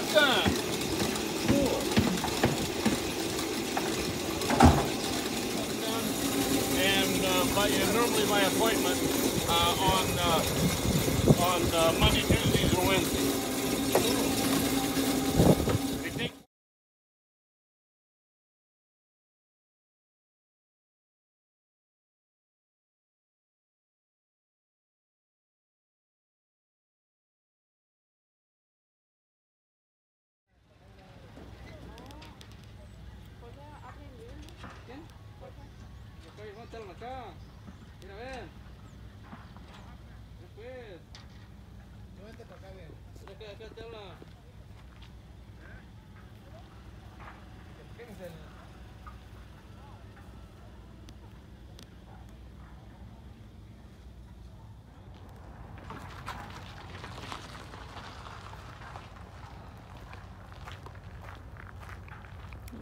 And uh, by, normally my appointment uh, on uh, on uh, Monday, acá. Mira, ven. Después. Vente para acá, bien. Mira acá, acá te habla. Fíjense.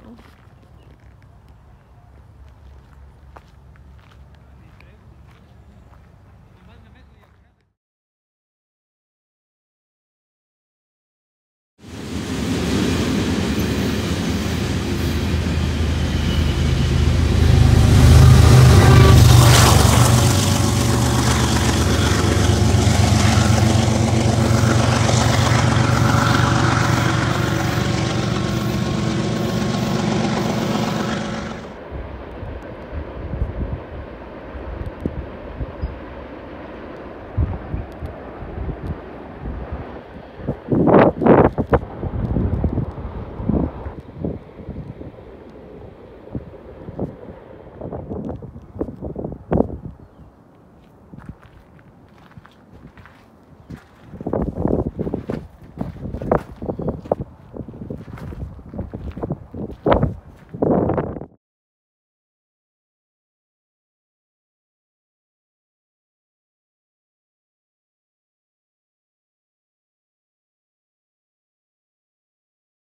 Oh.